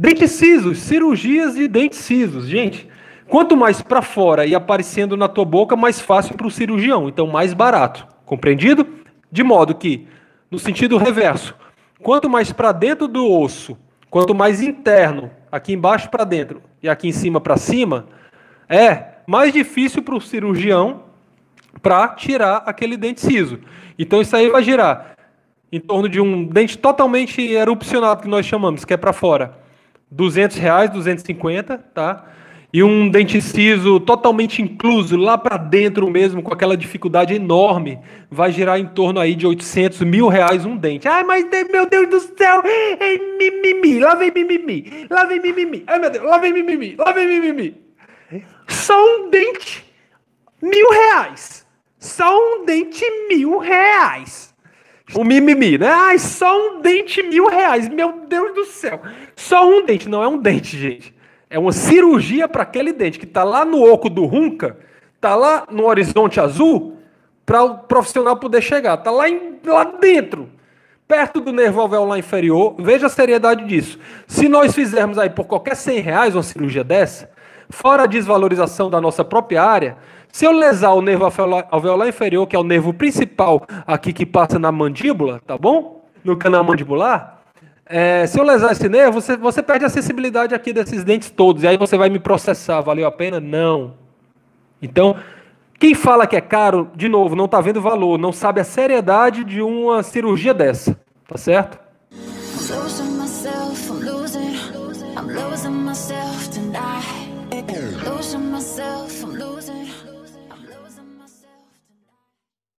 Dentes cisos, cirurgias de dentes cisos. Gente, quanto mais para fora e aparecendo na tua boca, mais fácil para o cirurgião, então mais barato. Compreendido? De modo que, no sentido reverso, quanto mais para dentro do osso, quanto mais interno, aqui embaixo para dentro e aqui em cima para cima, é mais difícil para o cirurgião para tirar aquele dente ciso. Então isso aí vai girar em torno de um dente totalmente erupcionado que nós chamamos, que é para fora. 200 reais, 250, tá? E um dente ciso totalmente incluso lá para dentro mesmo, com aquela dificuldade enorme, vai girar em torno aí de 800 mil reais um dente. Ai, mas meu Deus do céu, é mimimi, lá vem mimimi, lá vem mimimi, ai meu Deus, lá vem mimimi, lá vem mimimi. Só um dente, mil reais. Só um dente, mil reais. O mimimi, né? Ai, só um dente, mil reais. Meu Deus do céu. Só um dente. Não é um dente, gente. É uma cirurgia para aquele dente que está lá no oco do Runca, está lá no horizonte azul, para o profissional poder chegar. Está lá, em, lá dentro, perto do nervo alveolar inferior. Veja a seriedade disso. Se nós fizermos aí por qualquer 100 reais uma cirurgia dessa, fora a desvalorização da nossa própria área, se eu lesar o nervo alveolar inferior, que é o nervo principal aqui que passa na mandíbula, tá bom? No canal mandibular, é, se eu lesar esse nervo, você, você perde a sensibilidade aqui desses dentes todos. E aí você vai me processar. Valeu a pena? Não. Então, quem fala que é caro, de novo, não está vendo valor, não sabe a seriedade de uma cirurgia dessa. Tá certo? Losing